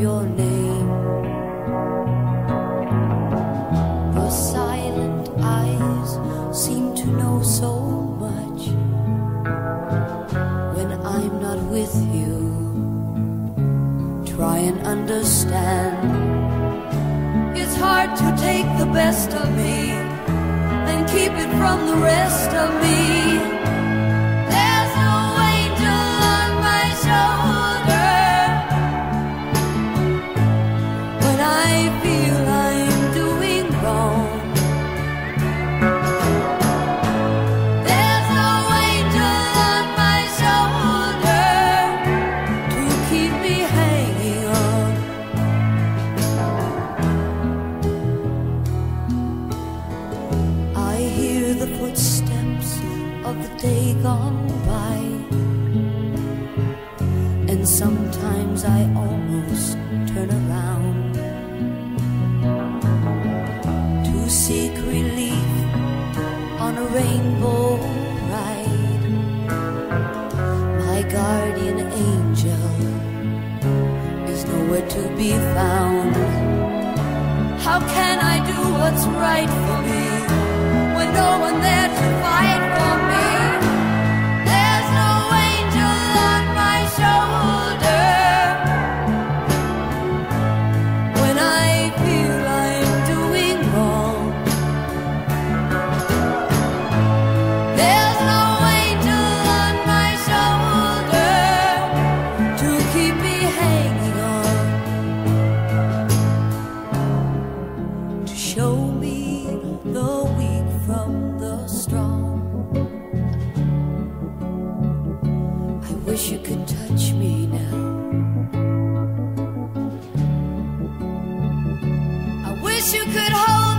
your name. Your silent eyes seem to know so much when I'm not with you. Try and understand. It's hard to take the best of me and keep it from the rest of me. Of the day gone by, and sometimes I almost turn around to seek relief on a rainbow ride. My guardian angel is nowhere to be found. How can I do what's right for me wish you could touch me now. I wish you could hold